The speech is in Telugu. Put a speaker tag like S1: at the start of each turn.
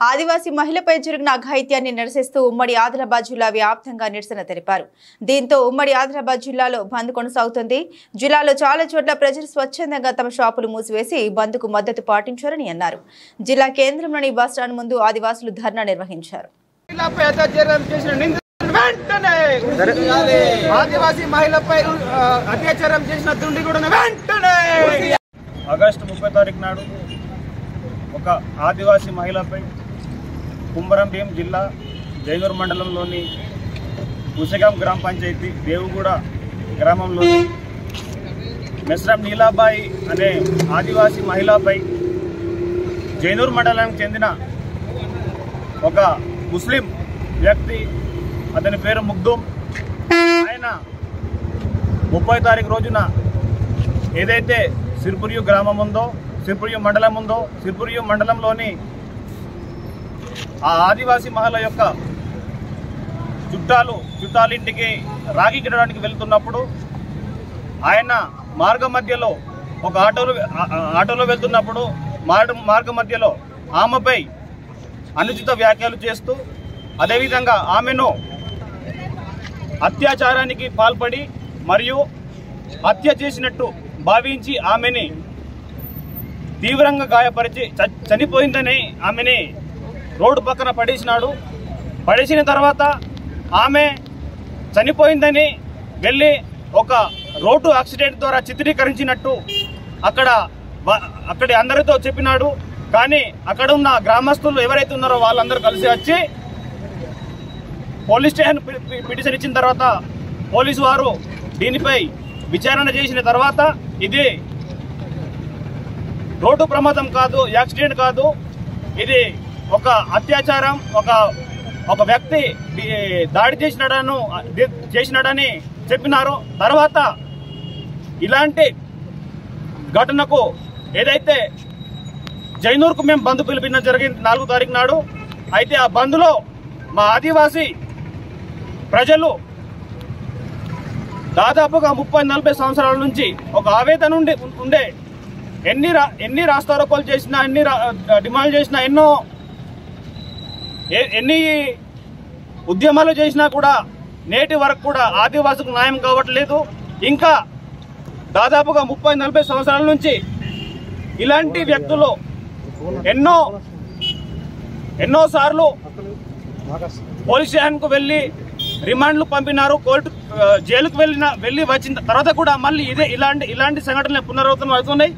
S1: ఆదివాసీ మహిళపై జరిగిన అఘాయిత్యాన్ని నిరసిస్తూ ఉమ్మడి ఆదిలాబాద్ జిల్లా వ్యాప్తంగా నిరసన తెలిపారు. దీంతో ఉమ్మడి ఆదిలాబాద్ జిల్లాలో బంద్ కొనసాగుతుంది. జిల్లాలో చాలా చోట్ల ప్రజలు స్వచ్ఛందంగా తమ షాపులు మూసివేసి బంద్కు మద్దతు పాటించారని అన్నారు. జిల్లా కేంద్రంలోని బస్టాండ్ ముందు ఆదివాసులు ధర్నా నిర్వహించారు.
S2: ఆదివాసీ మహిళపై అత్యాచారం చేసిన వెంటనే
S3: ఆగస్టు ముప్పై తారీఖు నాడు ఒక ఆదివాసీ మహిళపై కుంభరం భీం జిల్లా జైనూర్ మండలంలోని ఉసగాం గ్రామ పంచాయతీ దేవుగూడ గ్రామంలోని మెస్రం నీలాబాయి అనే ఆదివాసీ మహిళపై జైనూర్ మండలానికి చెందిన ఒక ముస్లిం వ్యక్తి అతని పేరు ముగ్ధూమ్. ఆయన ముప్పై తారీఖు రోజున ఏదైతే సిర్పురియు గ్రామం ఉందో సిర్పురియు మండలం ఉందో సిర్పురియు మండలంలోని ఆ ఆదివాసీ మహిళ యొక్క చుట్టాలు చుట్టాలింటికి రాగి గిడడానికి వెళ్తున్నప్పుడు ఆయన మార్గ మధ్యలో ఒక ఆటోలో ఆటోలో వెళ్తున్నప్పుడు మార్గ మార్గ మధ్యలో ఆమెపై అనుచిత వ్యాఖ్యలు చేస్తూ అదేవిధంగా ఆమెను అత్యాచారానికి పాల్పడి మరియు హత్య చేసినట్టు భావించి ఆమెని తీవ్రంగా గాయపరిచి చ- చనిపోయిందని ఆమెని రోడ్డు పక్కన పడేసినాడు. పడేసిన తర్వాత ఆమె చనిపోయిందని వెళ్ళి ఒక రోడ్డు యాక్సిడెంట్ ద్వారా చిత్రీకరించినట్టు అక్కడ అక్కడి అందరితో చెప్పినాడు. కానీ అక్కడ ఉన్న గ్రామస్తులు ఎవరైతే ఉన్నారో వాళ్ళందరూ కలిసి వచ్చి పోలీస్ స్టేషన్ పిటిషన్ ఇచ్చిన తర్వాత పోలీసు వారు దీనిపై విచారణ చేసిన తర్వాత ఇది రోడ్డు ప్రమాదం కాదు యాక్సిడెంట్ కాదు ఇది ఒక అత్యాచారం ఒక ఒక వ్యక్తి దాడి చేసినాడను చేసినాడని చెప్పినారు. తర్వాత ఇలాంటి ఘటనకు ఏదైతే జైనూర్కు మేము బంధు పిలిపించడం జరిగింది నాలుగో తారీఖు నాడు అయితే ఆ బంద్లో మా ఆదివాసీ ప్రజలు దాదాపుగా ముప్పై నలభై సంవత్సరాల నుంచి ఒక ఆవేదన ఉండే ఉండే ఎన్ని రా ఎన్ని రాస్తారోకోలు చేసినా ఎన్ని రా- డిమాండ్ చేసినా ఎన్నో ఎన్ని ఉద్యమాలు చేసినా కూడా నేటి వరకు కూడా ఆదివాసులకు న్యాయం కావట్లేదు. ఇంకా దాదాపుగా ముప్పై నలభై సంవత్సరాల నుంచి ఇలాంటి వ్యక్తులు ఎన్నో ఎన్నోసార్లు పోలీస్ స్టేషన్కు వెళ్ళి రిమాండ్లు పంపినారు కోర్టు జైలుకు వెళ్ళిన వెళ్ళి వచ్చిన తర్వాత కూడా మళ్ళీ ఇదే ఇలాంటి ఇలాంటి సంఘటనలు పునరావృతం అవుతున్నాయి.